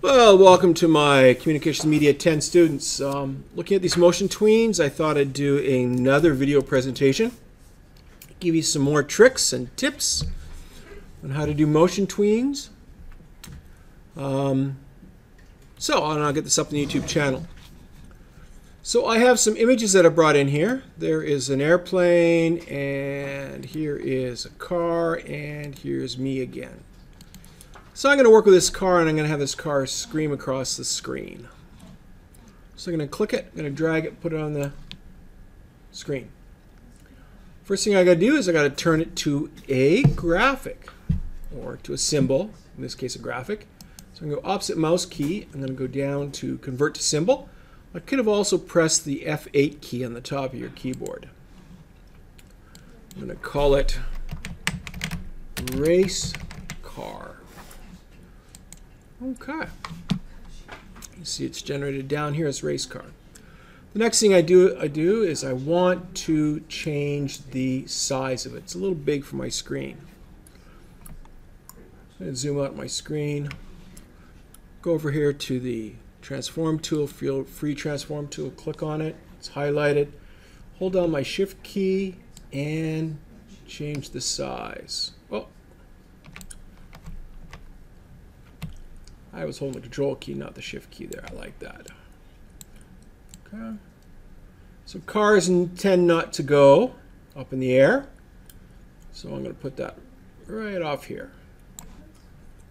Well, welcome to my Communications Media 10 students. Um, looking at these motion tweens, I thought I'd do another video presentation. Give you some more tricks and tips on how to do motion tweens. Um, so, and I'll get this up on the YouTube channel. So I have some images that I brought in here. There is an airplane, and here is a car, and here's me again. So I'm going to work with this car and I'm going to have this car scream across the screen. So I'm going to click it, I'm going to drag it, put it on the screen. First thing I got to do is I got to turn it to a graphic or to a symbol, in this case a graphic. So I'm going to go opposite mouse key, I'm going to go down to convert to symbol. I could have also pressed the F8 key on the top of your keyboard. I'm going to call it race car. Okay. You see it's generated down here as race car. The next thing I do I do is I want to change the size of it. It's a little big for my screen. I'm going to zoom out my screen. Go over here to the transform tool, free transform tool, click on it. It's highlighted. Hold down my shift key and change the size. Oh, I was holding the control key, not the shift key there. I like that. Okay. So cars tend not to go up in the air. So I'm going to put that right off here.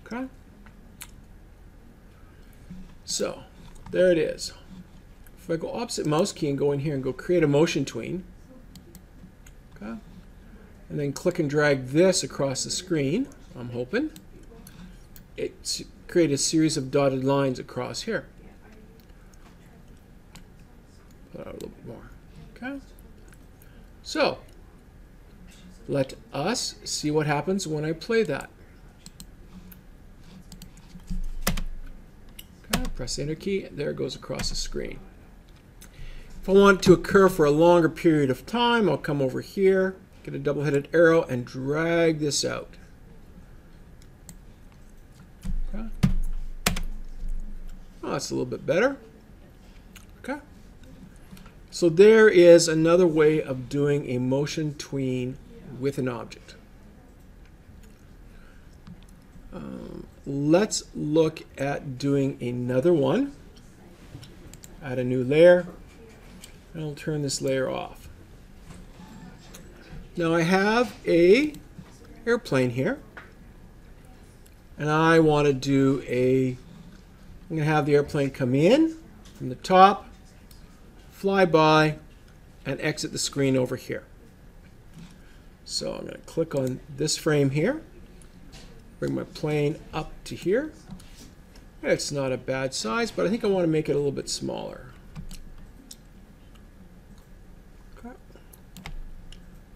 Okay. So there it is. If I go opposite mouse key and go in here and go create a motion tween, okay, and then click and drag this across the screen, I'm hoping, it's create a series of dotted lines across here. Put out a little bit more. Okay. So, let us see what happens when I play that. Okay, press enter key, there it goes across the screen. If I want it to occur for a longer period of time, I'll come over here, get a double-headed arrow, and drag this out. Oh, that's a little bit better. Okay. So there is another way of doing a motion tween with an object. Um, let's look at doing another one. Add a new layer. And I'll turn this layer off. Now I have a airplane here. And I want to do a I'm going to have the airplane come in from the top, fly by, and exit the screen over here. So I'm going to click on this frame here, bring my plane up to here. It's not a bad size, but I think I want to make it a little bit smaller. Okay.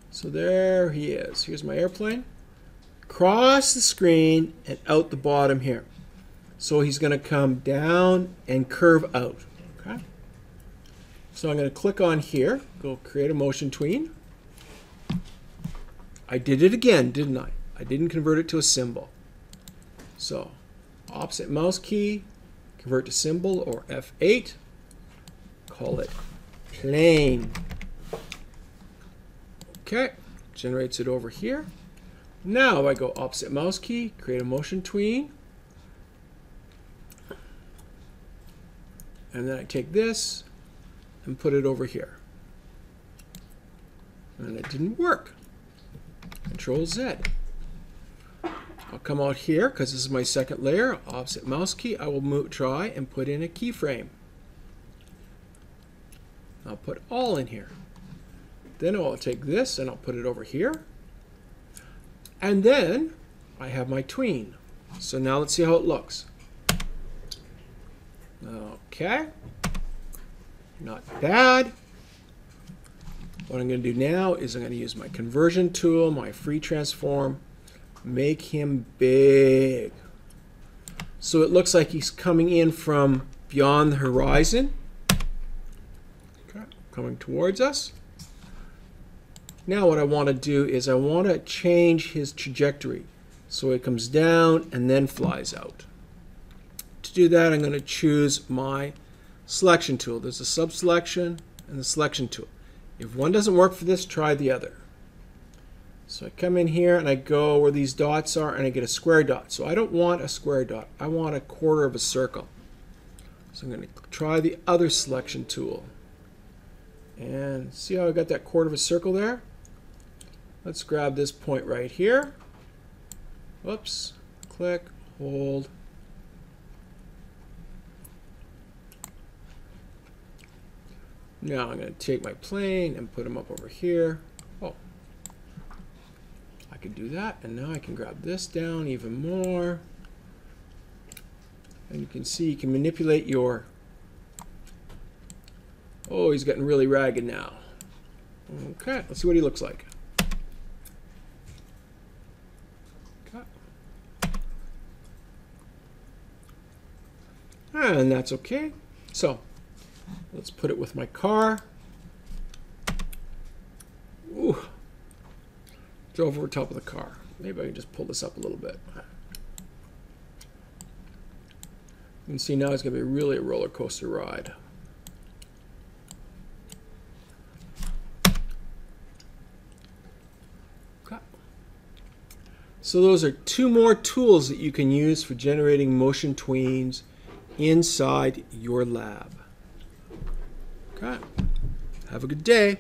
So there he is. Here's my airplane. Cross the screen and out the bottom here. So he's going to come down and curve out. Okay. So I'm going to click on here, go create a motion tween. I did it again, didn't I? I didn't convert it to a symbol. So opposite mouse key, convert to symbol or F8, call it plane. Okay, generates it over here. Now I go opposite mouse key, create a motion tween, And then I take this and put it over here. And it didn't work. Control Z. I'll come out here because this is my second layer. Opposite mouse key. I will move, try and put in a keyframe. I'll put all in here. Then I'll take this and I'll put it over here. And then I have my tween. So now let's see how it looks. Okay. Not bad. What I'm going to do now is I'm going to use my conversion tool, my free transform, make him big. So it looks like he's coming in from beyond the horizon. Okay, coming towards us. Now what I want to do is I want to change his trajectory. So it comes down and then flies out. To do that, I'm going to choose my selection tool. There's a sub-selection and the selection tool. If one doesn't work for this, try the other. So I come in here and I go where these dots are and I get a square dot. So I don't want a square dot. I want a quarter of a circle. So I'm going to try the other selection tool. And see how I got that quarter of a circle there? Let's grab this point right here. Whoops. Click, hold. Now I'm going to take my plane and put them up over here. Oh, I can do that. And now I can grab this down even more. And you can see you can manipulate your... Oh, he's getting really ragged now. Okay, let's see what he looks like. Okay. And that's okay. So, let's put it with my car. Ooh. Drove over top of the car. Maybe I can just pull this up a little bit. You can see now it's going to be really a roller coaster ride. So those are two more tools that you can use for generating motion tweens inside your lab. Okay. Have a good day.